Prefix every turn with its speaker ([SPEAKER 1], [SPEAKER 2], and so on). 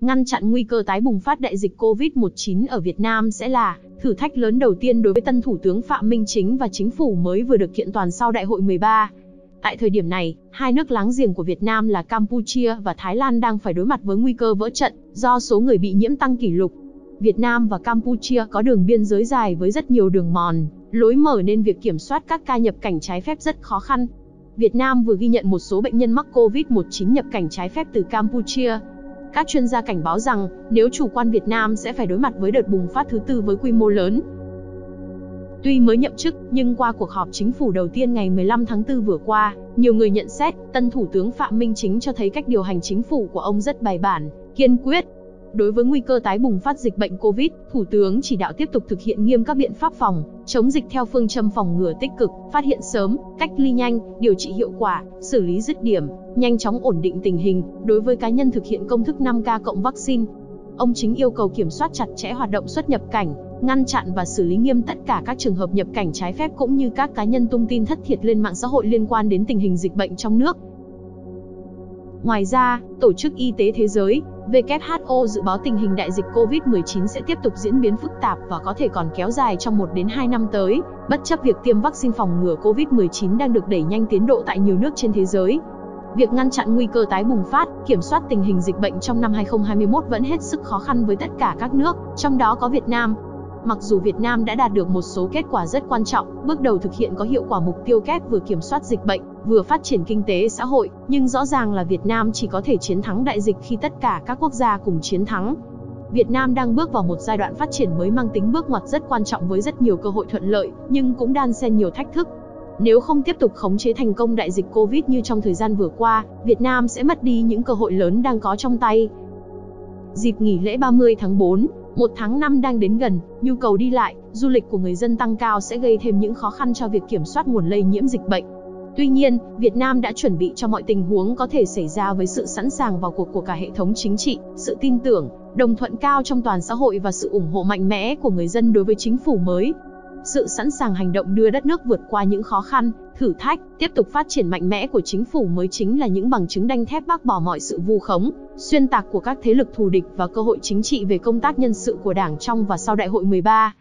[SPEAKER 1] Ngăn chặn nguy cơ tái bùng phát đại dịch COVID-19 ở Việt Nam sẽ là thử thách lớn đầu tiên đối với tân Thủ tướng Phạm Minh Chính và chính phủ mới vừa được kiện toàn sau Đại hội 13. Tại thời điểm này, hai nước láng giềng của Việt Nam là Campuchia và Thái Lan đang phải đối mặt với nguy cơ vỡ trận do số người bị nhiễm tăng kỷ lục. Việt Nam và Campuchia có đường biên giới dài với rất nhiều đường mòn, lối mở nên việc kiểm soát các ca nhập cảnh trái phép rất khó khăn. Việt Nam vừa ghi nhận một số bệnh nhân mắc COVID-19 nhập cảnh trái phép từ Campuchia. Các chuyên gia cảnh báo rằng, nếu chủ quan Việt Nam sẽ phải đối mặt với đợt bùng phát thứ tư với quy mô lớn. Tuy mới nhậm chức, nhưng qua cuộc họp chính phủ đầu tiên ngày 15 tháng 4 vừa qua, nhiều người nhận xét, tân Thủ tướng Phạm Minh Chính cho thấy cách điều hành chính phủ của ông rất bài bản, kiên quyết, Đối với nguy cơ tái bùng phát dịch bệnh COVID, Thủ tướng chỉ đạo tiếp tục thực hiện nghiêm các biện pháp phòng, chống dịch theo phương châm phòng ngừa tích cực, phát hiện sớm, cách ly nhanh, điều trị hiệu quả, xử lý dứt điểm, nhanh chóng ổn định tình hình. Đối với cá nhân thực hiện công thức 5K cộng vaccine, ông chính yêu cầu kiểm soát chặt chẽ hoạt động xuất nhập cảnh, ngăn chặn và xử lý nghiêm tất cả các trường hợp nhập cảnh trái phép cũng như các cá nhân tung tin thất thiệt lên mạng xã hội liên quan đến tình hình dịch bệnh trong nước. Ngoài ra, Tổ chức Y tế Thế giới, WHO dự báo tình hình đại dịch COVID-19 sẽ tiếp tục diễn biến phức tạp và có thể còn kéo dài trong 1 đến 2 năm tới, bất chấp việc tiêm vaccine phòng ngừa COVID-19 đang được đẩy nhanh tiến độ tại nhiều nước trên thế giới. Việc ngăn chặn nguy cơ tái bùng phát, kiểm soát tình hình dịch bệnh trong năm 2021 vẫn hết sức khó khăn với tất cả các nước, trong đó có Việt Nam. Mặc dù Việt Nam đã đạt được một số kết quả rất quan trọng, bước đầu thực hiện có hiệu quả mục tiêu kép vừa kiểm soát dịch bệnh, vừa phát triển kinh tế xã hội, nhưng rõ ràng là Việt Nam chỉ có thể chiến thắng đại dịch khi tất cả các quốc gia cùng chiến thắng. Việt Nam đang bước vào một giai đoạn phát triển mới mang tính bước ngoặt rất quan trọng với rất nhiều cơ hội thuận lợi, nhưng cũng đan xen nhiều thách thức. Nếu không tiếp tục khống chế thành công đại dịch Covid như trong thời gian vừa qua, Việt Nam sẽ mất đi những cơ hội lớn đang có trong tay. Dịp nghỉ lễ 30 tháng 4, một tháng năm đang đến gần, nhu cầu đi lại, du lịch của người dân tăng cao sẽ gây thêm những khó khăn cho việc kiểm soát nguồn lây nhiễm dịch bệnh. Tuy nhiên, Việt Nam đã chuẩn bị cho mọi tình huống có thể xảy ra với sự sẵn sàng vào cuộc của cả hệ thống chính trị, sự tin tưởng, đồng thuận cao trong toàn xã hội và sự ủng hộ mạnh mẽ của người dân đối với chính phủ mới. Sự sẵn sàng hành động đưa đất nước vượt qua những khó khăn, thử thách, tiếp tục phát triển mạnh mẽ của chính phủ mới chính là những bằng chứng đanh thép bác bỏ mọi sự vu khống, xuyên tạc của các thế lực thù địch và cơ hội chính trị về công tác nhân sự của Đảng trong và sau Đại hội 13.